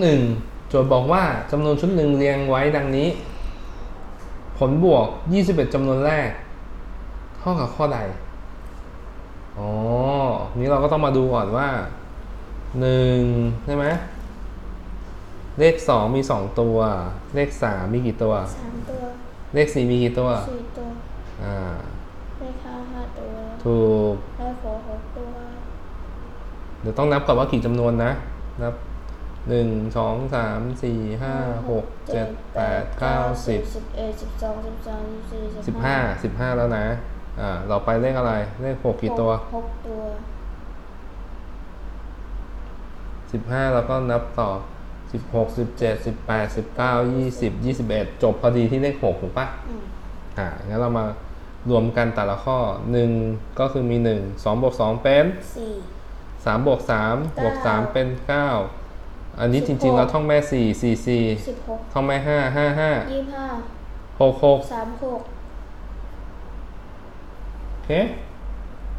หนึ่งโจทย์บอกว่าจำนวนชุดหนึ่งเรียงไว้ดังนี้ ผลบวก 21จำนวนแรกเท่ากับข้อใดอ๋อนี้เราก็ต้องมาดูก่อนว่าหนึ่งใช่ไหมเลขสองมีสองตัว เลขสามมีกี่ตัว สามตัวเลขสี่มีกี่ตัว สี่ตัวอ่าเลขห้าห้าตัวถูกเลขหกหกตัว เดี๋ยวต้องนับก่อนว่ากี่จำนวนนะ นับ หนึ่งสองสามสี่ห้าหกเจ็ดแปดเก้าสิบสิบเอ็ดสิบสองสิบสามสิบสี่สิบห้าสิบห้าแล้วนะ อ่าเราไปเลขอะไร เลขหกกี่ตัวหกตัวสิบห้าแล้วก็นับต่อสิบหกสิบเจ็ดสิบแปดสิบเก้ายี่สิบยี่สิบเอ็ดจบพอดีที่เลขหกถูกปะอ่างั้นเรามารวมกันแต่ละข้อหนึ่งก็คือมีหนึ่งสองบวกสองเป็นสี่สามบวกสามบวกสามเป็นเก้า อันนี้จสิบหริงกๆเราท่องแม่สี่สี่สี่สิบหกท่องแม่ห้าห้าห้ายี่สิบห้าหกหกสามหกโอเค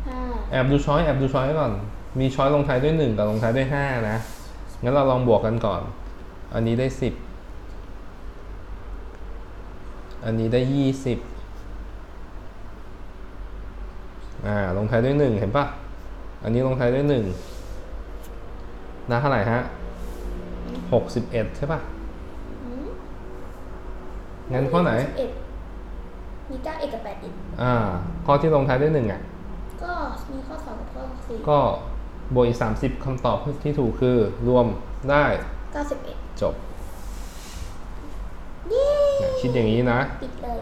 ห้าแอบดูช้อยแอบดูช้อยก่อน มีช้อยลงท้ายด้วยหนึ่งกับลงท้ายด้วยห้านะ งั้นเราลองบวกกันก่อน อันนี้ได้สิบอันนี้ได้ยี่สิบอ่าลงท้ายด้วยหนึ่งเห็นปะอันนี้ลงท้ายด้วยหนึ่งได้เท่าไหร่ฮะ หกสิบเอ็ดใช่ปะอืมงั้นข้อไหน สิบเอ็ดมีเก้าเอ็ดกับแปดเอ็ดอ่า ข้อที่ลงท้ายด้วยหนึ่งอะ ก็มีข้อสองกับข้อสี่ก็บวกอีกสามสิบคำตอบที่ถูกคือ รวมได้เก้าสิบเอ็ดจบ เย้คิดอย่างนี้นะปิดเลย